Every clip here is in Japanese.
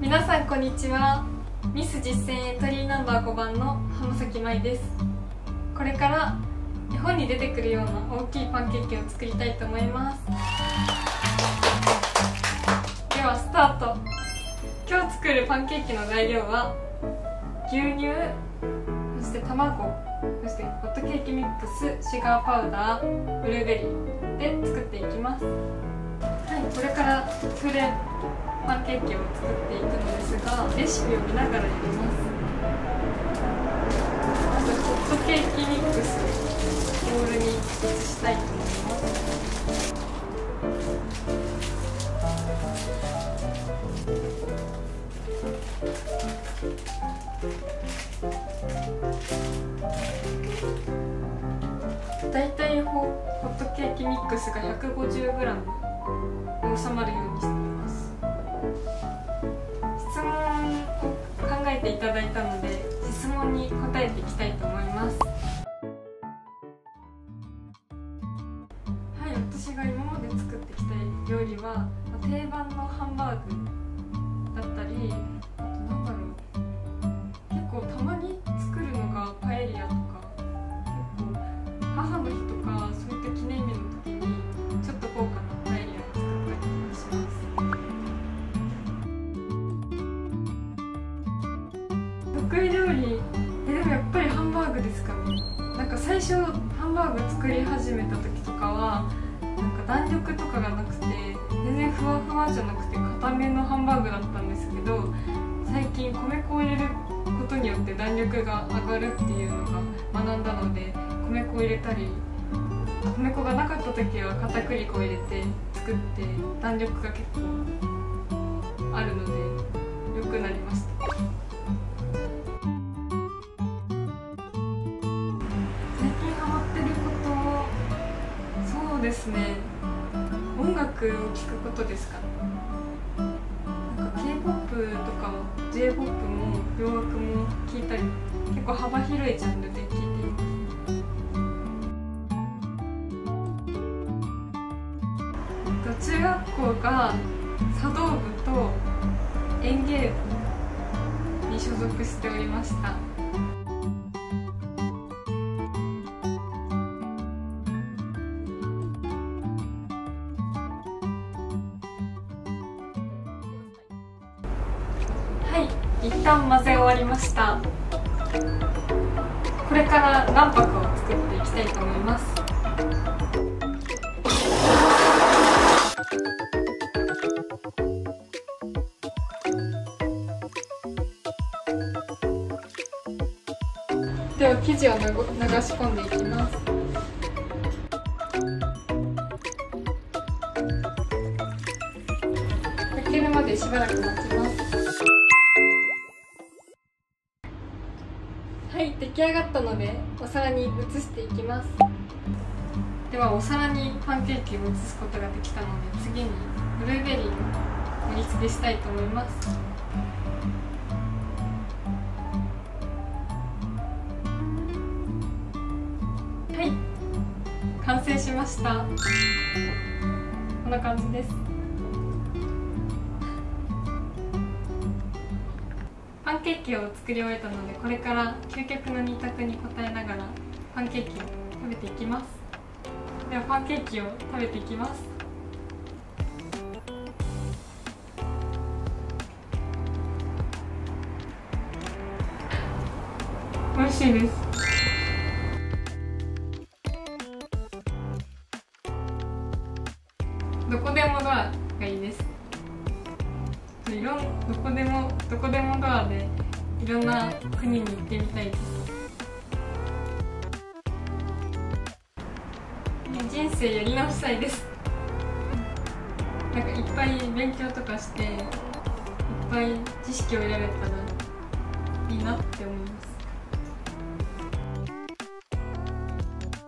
皆さんこんにちは。ミス実践エントリーナンバー5番の浜崎舞です。これから絵本に出てくるような大きいパンケーキを作りたいと思います。ではスタート。今日作るパンケーキの材料は牛乳そして卵そしてホットケーキミックスシュガーパウダーブルーベリーで作っていきます。はいこれからそれパンケーキを作っていくのですがレシピを見ながらやります。まずホットケーキミックスボウルに移したいと思います。だいたいホットケーキミックスが 150g 収まるようていただいたので質問に答えていきたいと思います。はい私が今まで作ってきた料理は定番のハンバーグだったりあとなんだろう。結構たまに作るのがパエリアとか結構母の日とか得意料理えでもやっぱりハンバーグですかねなんか最初ハンバーグ作り始めた時とかはなんか弾力とかがなくて全然ふわふわじゃなくて固めのハンバーグだったんですけど最近米粉を入れることによって弾力が上がるっていうのが学んだので米粉を入れたり米粉がなかった時は片栗粉を入れて作って弾力が結構あるので良くなりました。ですね。音楽を聴くことですか？なんか K-POP とか J-POP も洋楽も聴いたり結構幅広いジャンルで聴いています中学校が茶道部と園芸部に所属しておりました。一旦混ぜ終わりました。これから卵白を作っていきたいと思います。では生地を流し込んでいきます。焼けるまでしばらく待ちはい出来上がったのでお皿に移していきます。ではお皿にパンケーキを移すことができたので次にブルーベリーを盛り付けしたいと思います。はい完成しました。こんな感じです。ケーキを作り終えたのでこれから究極の2択に答えながらパンケーキを食べていきます。ではパンケーキを食べていきます。美味しいです。どこでもドアがいいです。いろんどこでもどこでもドアでいろんな国に行ってみたいです。人生やり直したいです。なんかいっぱい勉強とかしていっぱい知識を得られたらいいなって思います。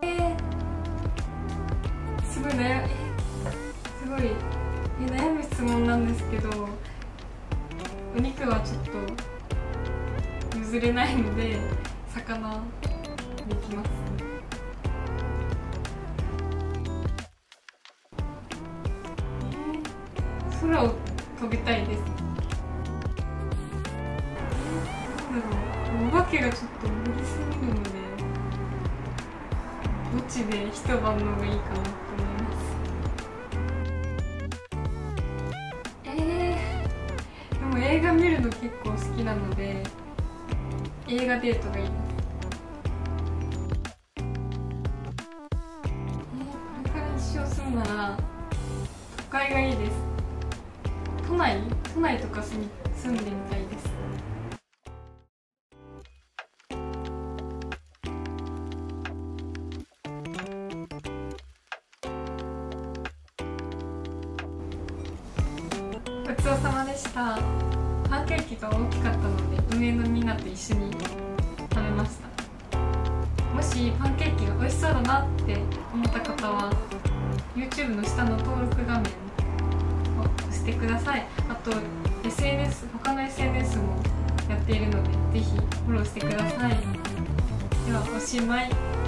えー、すごい悩すごいえ悩む質問なんですけどお肉はちょっと削れないので魚できます、ね空を飛びたいです。お化けがちょっと無理すぎるのでどっちで一晩のがいいかなと思います。えー、でも映画見るの結構好きなので映画デートがいい。ですえー、これから一生住むなら都会がいいです。都内都内とか住み住んでみたいです。ごちそうさまでした。パンケーキが大きかったので運営のみんなと一緒にパンケーキが美味しそうだなって思った方は YouTube の下の登録画面を押してください。あと SNS 他の SNS もやっているので是非フォローしてください。ではおしまい。